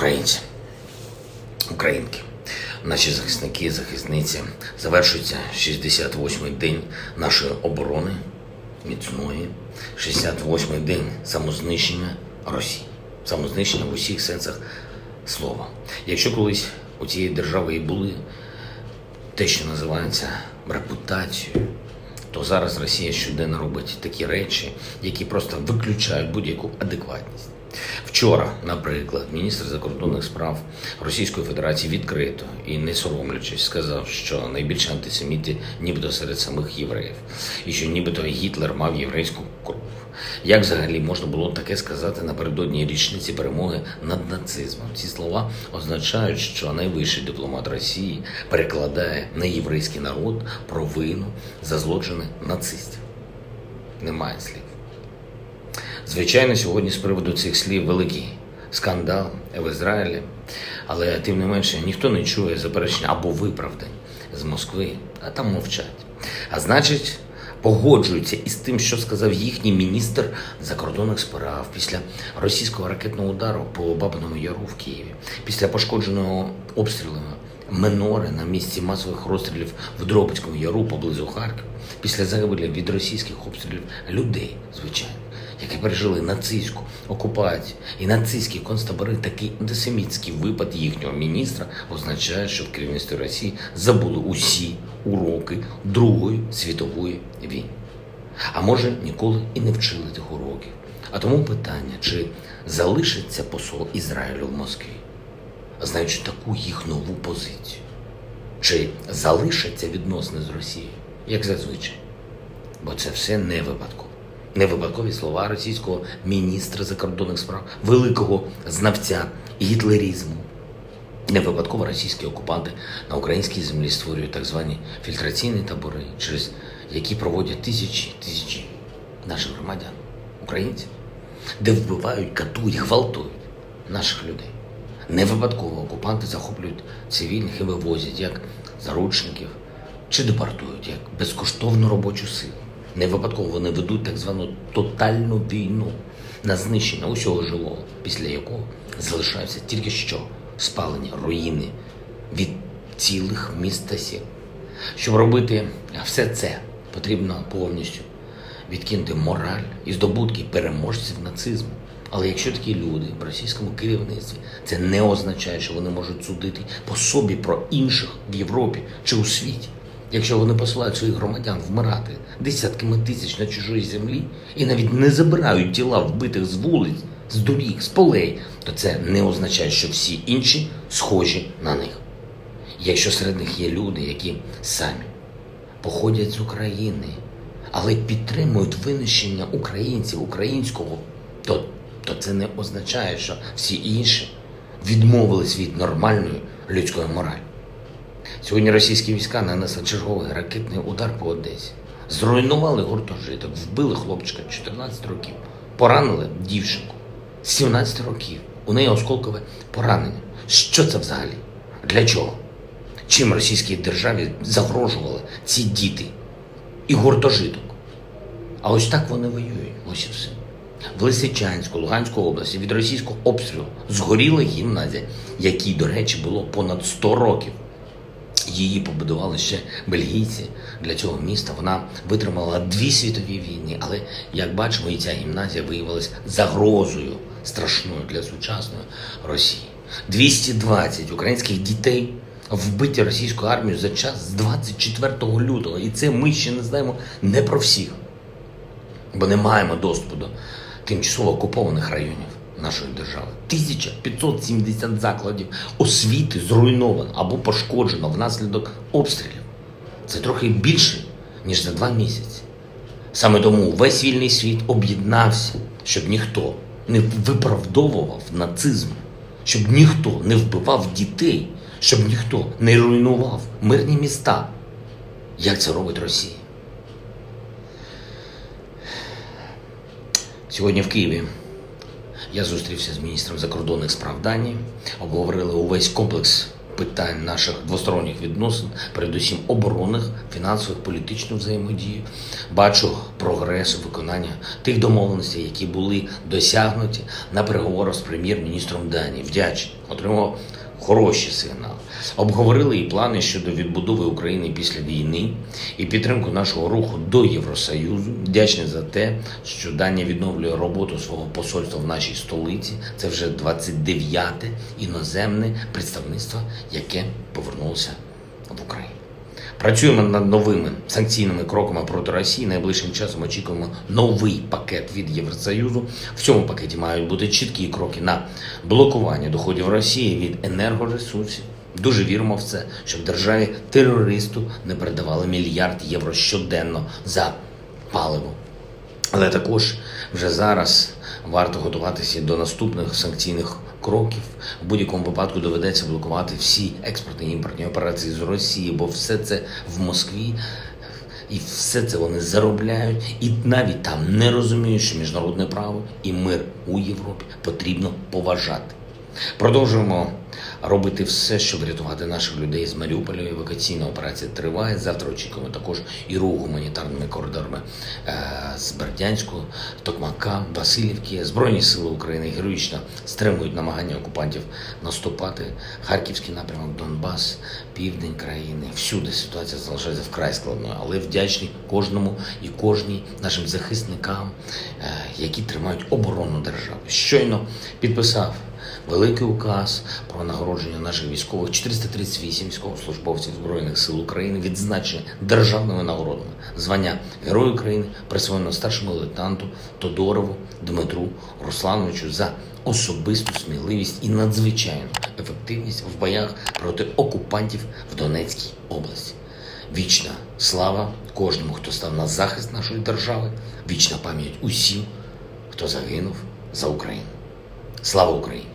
Українці, українки, наші захисники захисниці. Завершується 68-й день нашої оборони. Міцної, 68-й день самознищення Росії, самознищення в усіх сенсах слова. Якщо колись у цієї держави і були те, що називається репутацією, то зараз Росія щоденно робить такі речі, які просто виключають будь-яку адекватність. Вчора, наприклад, міністр закордонних справ Російської Федерації відкрито і не соромлячись сказав, що найбільші антисеміти нібито серед самих євреїв, і що нібито Гітлер мав єврейську кров. Як взагалі можна було таке сказати напередодні річниці перемоги над нацизмом? Ці слова означають, що найвищий дипломат Росії перекладає на єврейський народ провину за злочини нацистів. Немає слів. Звичайно, сьогодні з приводу цих слів великий скандал в Ізраїлі, але тим не менше ніхто не чує заперечення або виправдань з Москви, а там мовчать. А значить, погоджуються із тим, що сказав їхній міністр закордонних справ після російського ракетного удару по Бабиному Яру в Києві, після пошкодженого обстрілами Минори на місці масових розстрілів в Дробицькому яру поблизу Харкова, після загибелі від російських обстрілів людей, звичайно, які пережили нацистську окупацію і нацистські концтабори, такий антисемітський випад їхнього міністра означає, що в керівництві Росії забули усі уроки Другої світової війни. А може ніколи і не вчили тих уроків. А тому питання, чи залишиться посол Ізраїлю в Москві? Знаючи таку їх нову позицію. Чи залишаться відносини з Росією, як зазвичай? Бо це все не випадково. Не випадкові слова російського міністра закордонних справ, великого знавця гітлерізму. Не випадково російські окупанти на українській землі створюють так звані фільтраційні табори, через які проводять тисячі тисячі наших громадян, українців, де вбивають, катують, гвалтують наших людей. Не випадково окупанти захоплюють цивільних і вивозять як заручників чи депортують як безкоштовну робочу силу. Не випадково вони ведуть так звану тотальну війну на знищення усього жилого, після якого залишаються тільки що спалені руїни від цілих міст. Щоб робити все це, потрібно повністю відкинути мораль і здобутки переможців нацизму. Але якщо такі люди в російському керівництві, це не означає, що вони можуть судити по собі про інших в Європі чи у світі. Якщо вони посилають своїх громадян вмирати десятками тисяч на чужій землі і навіть не забирають тіла вбитих з вулиць, з доріг, з полей, то це не означає, що всі інші схожі на них. Якщо серед них є люди, які самі походять з України, але підтримують винищення українців, українського, то то це не означає, що всі інші відмовились від нормальної людської моралі. Сьогодні російські війська нанесли черговий ракетний удар по Одесі, зруйнували гуртожиток, вбили хлопчика 14 років, поранили дівчинку 17 років. У неї осколкове поранення. Що це взагалі? Для чого? Чим російській державі загрожували ці діти і гуртожиток? А ось так вони воюють. Ось і все. В Лисичанську, Луганську області від російського обстрілу згоріла гімназія, якій, до речі, було понад 100 років. Її побудували ще бельгійці для цього міста. Вона витримала дві світові війни, але як бачимо, і ця гімназія виявилася загрозою страшною для сучасної Росії. 220 українських дітей вбиті російською армією за час з 24 лютого. І це ми ще не знаємо не про всіх, бо не маємо доступу до тимчасово окупованих районів нашої держави. 1570 закладів освіти зруйновано або пошкоджено внаслідок обстрілів. Це трохи більше, ніж за два місяці. Саме тому весь вільний світ об'єднався, щоб ніхто не виправдовував нацизм, щоб ніхто не вбивав дітей, щоб ніхто не руйнував мирні міста. Як це робить Росія? Сьогодні в Києві я зустрівся з міністром закордонних справ Данії, обговорили увесь комплекс питань наших двосторонніх відносин, передусім оборонних, фінансових, політичну взаємодію. Бачу прогрес виконання тих домовленостей, які були досягнуті на переговорах з прем'єр-міністром Данії. Вдячний, отримав хороші сигнали. Обговорили і плани щодо відбудови України після війни і підтримку нашого руху до Євросоюзу. Вдячний за те, що Данія відновлює роботу свого посольства в нашій столиці. Це вже 29-те іноземне представництво, яке повернулося в Україну. Працюємо над новими санкційними кроками проти Росії. Найближчим часом очікуємо новий пакет від Євросоюзу. В цьому пакеті мають бути чіткі кроки на блокування доходів Росії від енергоресурсів. Дуже віримо в це, щоб державі терористу не передавали мільярд євро щоденно за паливо. Але також вже зараз варто готуватися до наступних санкційних кроків. В будь-якому випадку доведеться блокувати всі експортні і імпортні операції з Росії, бо все це в Москві. І все це вони заробляють, і навіть там не розуміють, що міжнародне право і мир у Європі потрібно поважати. Продовжуємо робити все, щоб врятувати наших людей з Маріуполя. Евакуаційна операція триває. Завтра очікуємо також і рух гуманітарними коридорами е, з Бердянського, Токмака, Васильівки. Збройні сили України героїчно стримують намагання окупантів наступати. Харківський напрямок, Донбас, південь країни. Всюди ситуація залишається вкрай складною, але вдячні кожному і кожній нашим захисникам, е, які тримають оборону держави. Щойно підписав великий указ про нагородження наших військових 438 військовослужбовців збройних сил України відзначені державними нагородами. Звання Герою України присвоєно старшому лейтенанту Тодорову Дмитру Руслановичу за особисту сміливість і надзвичайну ефективність в боях проти окупантів в Донецькій області. Вічна слава кожному, хто став на захист нашої держави, вічна пам'ять усім, хто загинув за Україну. Слава Україні!